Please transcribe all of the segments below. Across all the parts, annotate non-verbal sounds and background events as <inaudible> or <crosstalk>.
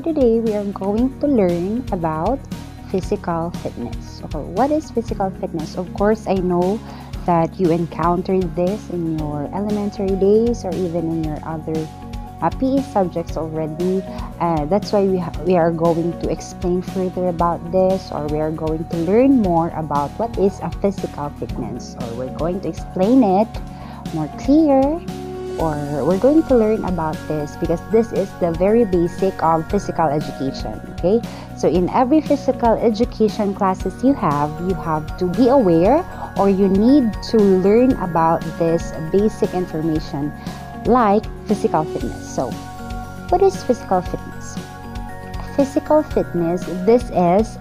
For today, we are going to learn about physical fitness. So, what is physical fitness? Of course, I know that you encountered this in your elementary days or even in your other uh, PE subjects already. Uh, that's why we, we are going to explain further about this or we are going to learn more about what is a physical fitness or we're going to explain it more clear or we're going to learn about this because this is the very basic of physical education okay? So in every physical education classes you have you have to be aware or you need to learn about this basic information like physical fitness. So what is physical fitness? Physical fitness this is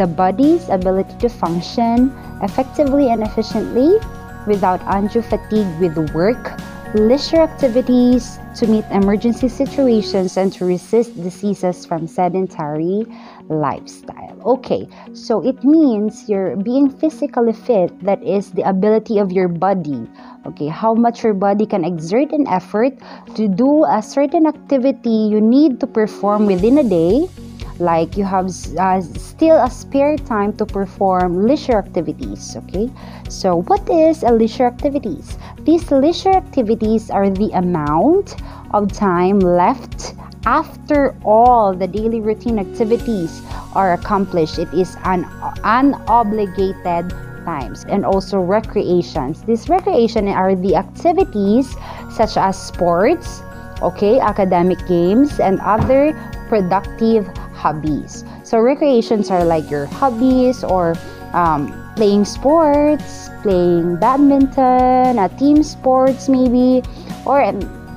the body's ability to function effectively and efficiently without undue fatigue with work leisure activities to meet emergency situations and to resist diseases from sedentary lifestyle. Okay, so it means you're being physically fit, that is the ability of your body. Okay, how much your body can exert an effort to do a certain activity you need to perform within a day like you have uh, still a spare time to perform leisure activities okay? So what is a leisure activities? These leisure activities are the amount of time left after all the daily routine activities are accomplished. It is an unobligated times and also recreations. These recreation are the activities such as sports okay academic games and other productive hobbies. So recreations are like your hobbies or um, playing sports, playing badminton, uh, team sports maybe, or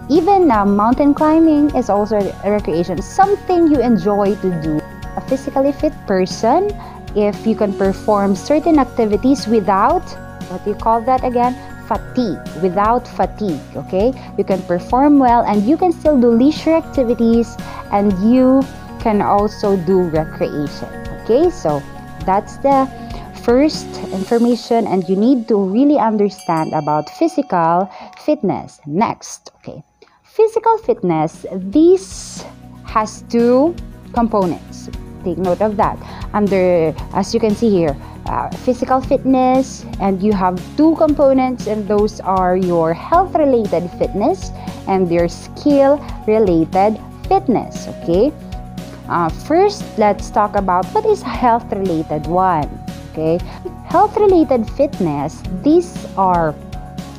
even uh, mountain climbing is also a recreation. Something you enjoy to do. A physically fit person, if you can perform certain activities without what do you call that again? Fatigue. Without fatigue, okay? You can perform well and you can still do leisure activities and you can also do recreation. Okay, so that's the first information, and you need to really understand about physical fitness. Next, okay, physical fitness, this has two components. Take note of that. Under, as you can see here, uh, physical fitness, and you have two components, and those are your health related fitness and your skill related fitness. Okay, uh, first, let's talk about what is health-related one. Okay, health-related fitness. These are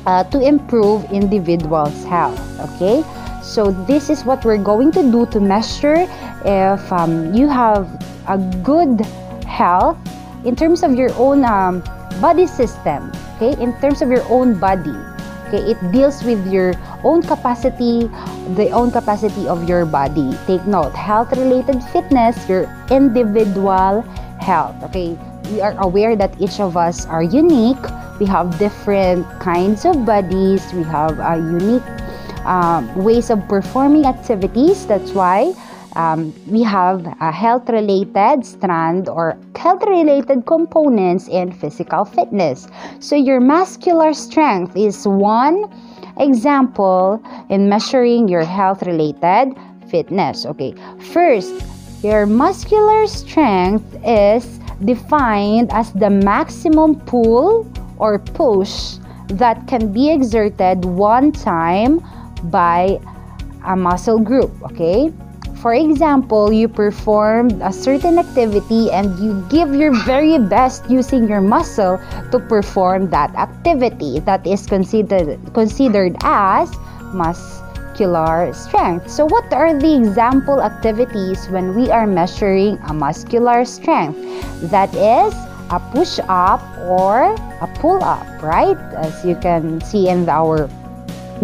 uh, to improve individual's health. Okay, so this is what we're going to do to measure if um, you have a good health in terms of your own um, body system. Okay, in terms of your own body. Okay, it deals with your own capacity, the own capacity of your body. Take note, health related fitness, your individual health. Okay, we are aware that each of us are unique. We have different kinds of bodies. We have a unique um, ways of performing activities. That's why um, we have a health related strand or health related components in physical fitness. So, your muscular strength is one example in measuring your health related fitness. Okay, first, your muscular strength is defined as the maximum pull or push that can be exerted one time by a muscle group. Okay, for example, you performed a certain activity and you give your very best using your muscle to perform that activity. That is considered considered as muscular strength. So what are the example activities when we are measuring a muscular strength? That is a push up or a pull up, right? As you can see in our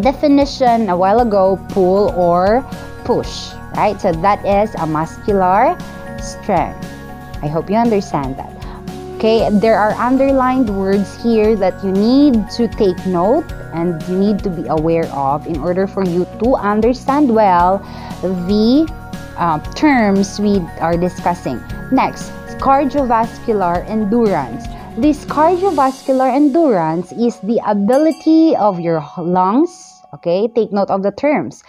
definition a while ago, pull or push right? So that is a muscular strength. I hope you understand that. Okay, there are underlined words here that you need to take note and you need to be aware of in order for you to understand well the uh, terms we are discussing. Next, cardiovascular endurance. This cardiovascular endurance is the ability of your lungs, okay, take note of the terms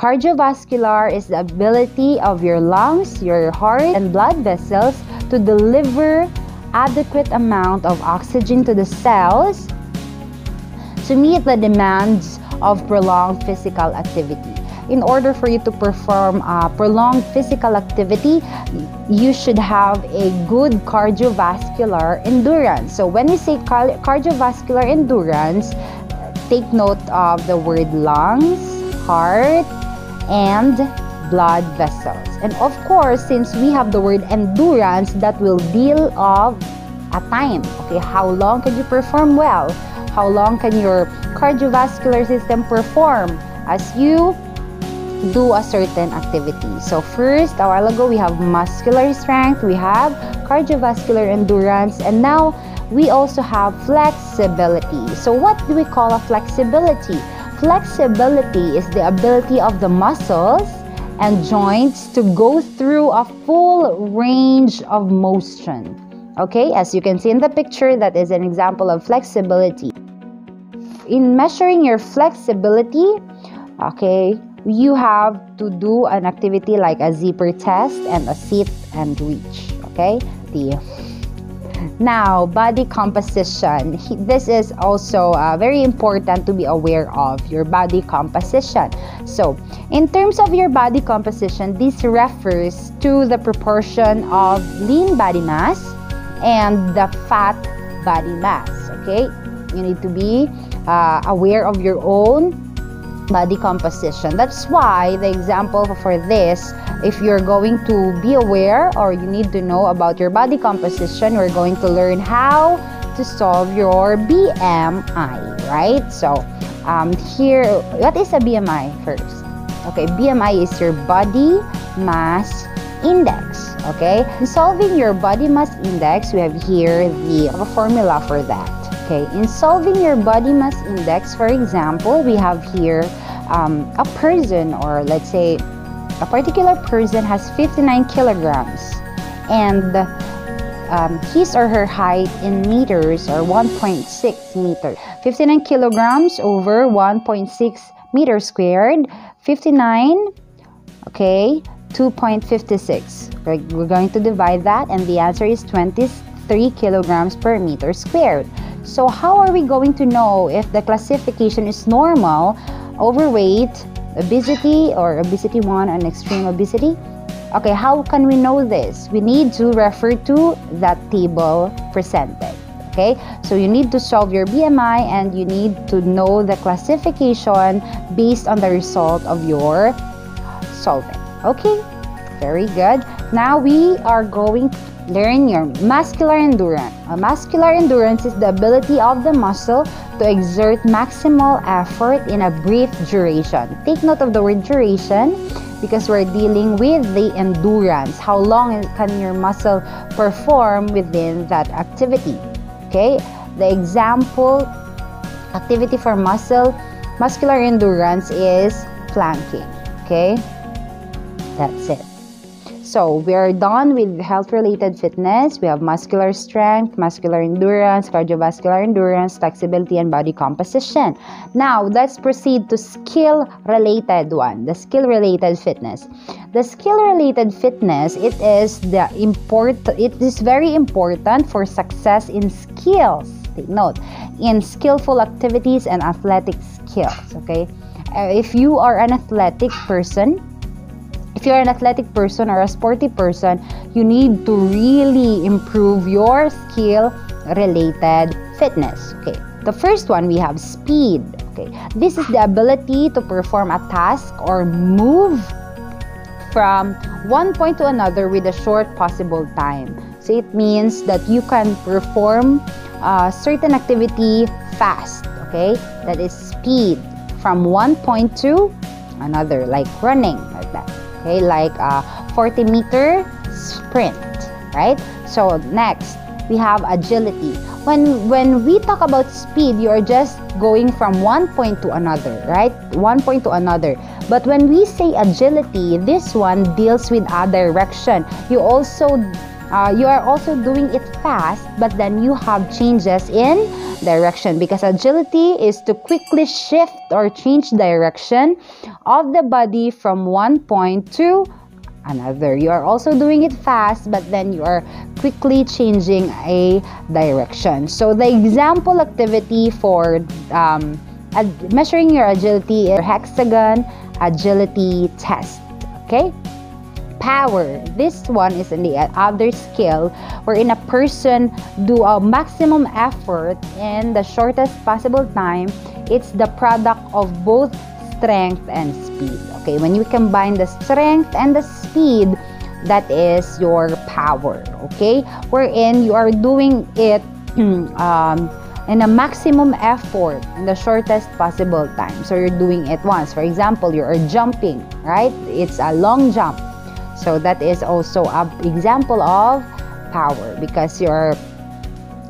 Cardiovascular is the ability of your lungs, your heart, and blood vessels to deliver adequate amount of oxygen to the cells to meet the demands of prolonged physical activity. In order for you to perform uh, prolonged physical activity, you should have a good cardiovascular endurance. So, when we say cardiovascular endurance, take note of the word lungs, heart, and blood vessels. And of course, since we have the word endurance, that will deal of a time. Okay, how long can you perform well? How long can your cardiovascular system perform as you do a certain activity? So first, a while ago, we have muscular strength, we have cardiovascular endurance, and now we also have flexibility. So what do we call a flexibility? Flexibility is the ability of the muscles and joints to go through a full range of motion. Okay, as you can see in the picture, that is an example of flexibility. In measuring your flexibility, okay, you have to do an activity like a zipper test and a sit and reach. Okay, the now, body composition. This is also uh, very important to be aware of your body composition. So, in terms of your body composition, this refers to the proportion of lean body mass and the fat body mass. Okay, you need to be uh, aware of your own body composition. That's why the example for this, if you're going to be aware or you need to know about your body composition, we're going to learn how to solve your BMI, right? So, um, here, what is a BMI first? Okay, BMI is your body mass index. Okay, in solving your body mass index, we have here the formula for that. Okay, in solving your body mass index, for example, we have here um, a person, or let's say a particular person has 59 kilograms, and um, his or her height in meters or 1.6 meters. 59 kilograms over 1.6 meters squared. 59, okay, 2.56. We're, we're going to divide that, and the answer is 23 kilograms per meter squared. So how are we going to know if the classification is normal, overweight, obesity, or obesity 1 and extreme obesity? Okay, how can we know this? We need to refer to that table presented. Okay, so you need to solve your BMI and you need to know the classification based on the result of your solving. Okay, very good. Now we are going Learn your muscular endurance. A muscular endurance is the ability of the muscle to exert maximal effort in a brief duration. Take note of the word duration because we're dealing with the endurance. How long can your muscle perform within that activity? Okay? The example activity for muscle muscular endurance is planking. Okay? That's it. So we are done with health related fitness. We have muscular strength, muscular endurance, cardiovascular endurance, flexibility, and body composition. Now let's proceed to skill related one, the skill related fitness. The skill related fitness, it is the important it is very important for success in skills. Take note in skillful activities and athletic skills. Okay. Uh, if you are an athletic person, if you're an athletic person or a sporty person, you need to really improve your skill related fitness. Okay. The first one we have speed. Okay. This is the ability to perform a task or move from one point to another with a short possible time. So it means that you can perform a certain activity fast, okay? That is speed from one point to another, like running, okay like a 40 meter sprint right? So next we have agility. When when we talk about speed you are just going from one point to another right? One point to another. But when we say agility this one deals with a direction. You also uh, you are also doing it fast, but then you have changes in direction because agility is to quickly shift or change direction of the body from one point to another. You are also doing it fast, but then you are quickly changing a direction. So the example activity for um, measuring your agility is hexagon agility test. Okay power. This one is in the other scale wherein a person do a maximum effort in the shortest possible time. It's the product of both strength and speed. Okay, when you combine the strength and the speed, that is your power. Okay, wherein you are doing it <clears throat> um, in a maximum effort in the shortest possible time. So you're doing it once. For example, you're jumping, right? It's a long jump so that is also an example of power because you're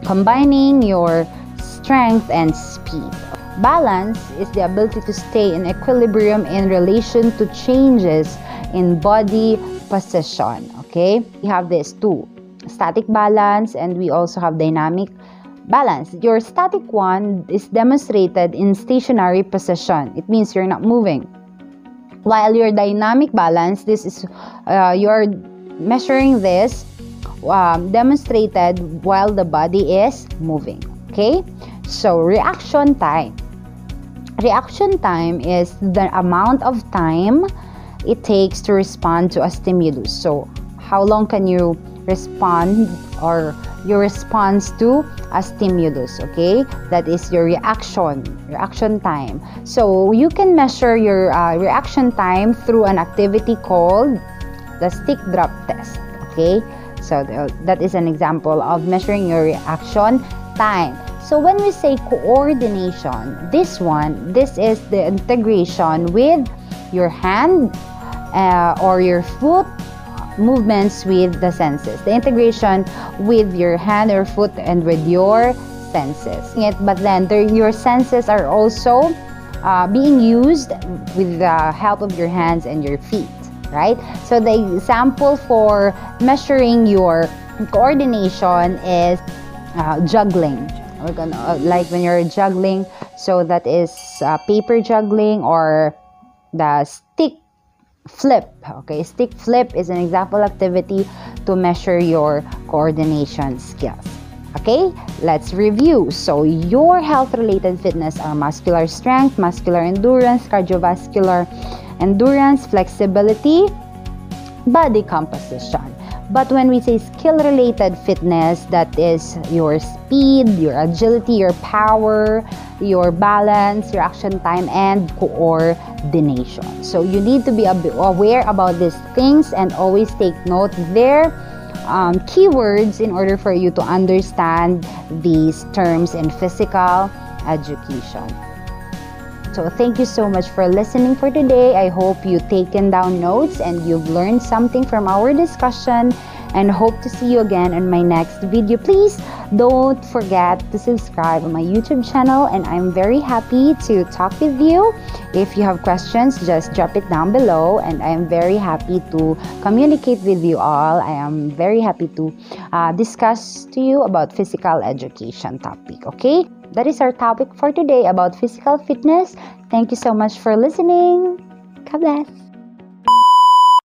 combining your strength and speed. Balance is the ability to stay in equilibrium in relation to changes in body position. Okay, we have this too static balance, and we also have dynamic balance. Your static one is demonstrated in stationary position, it means you're not moving while your dynamic balance this is uh, you're measuring this um, demonstrated while the body is moving okay? So reaction time. Reaction time is the amount of time it takes to respond to a stimulus. So how long can you respond or your response to a stimulus okay? That is your reaction reaction time. So you can measure your uh, reaction time through an activity called the stick drop test okay? So that is an example of measuring your reaction time. So when we say coordination this one this is the integration with your hand uh, or your foot movements with the senses. The integration with your hand or foot and with your senses. But then your senses are also uh, being used with the help of your hands and your feet, right? So the example for measuring your coordination is uh, juggling. We're gonna uh, like when you're juggling, so that is uh, paper juggling or the stick flip okay? Stick flip is an example activity to measure your coordination skills okay? Let's review. So your health related fitness are muscular strength muscular endurance cardiovascular endurance flexibility body composition but when we say skill related fitness, that is your speed, your agility, your power, your balance, your action time, and coordination. So you need to be aware about these things and always take note their um, keywords in order for you to understand these terms in physical education. So thank you so much for listening for today. I hope you've taken down notes and you've learned something from our discussion and hope to see you again in my next video. Please don't forget to subscribe on my YouTube channel and I'm very happy to talk with you. If you have questions, just drop it down below and I am very happy to communicate with you all. I am very happy to uh, discuss to you about physical education topic, okay? that is our topic for today about physical fitness. Thank you so much for listening. God bless.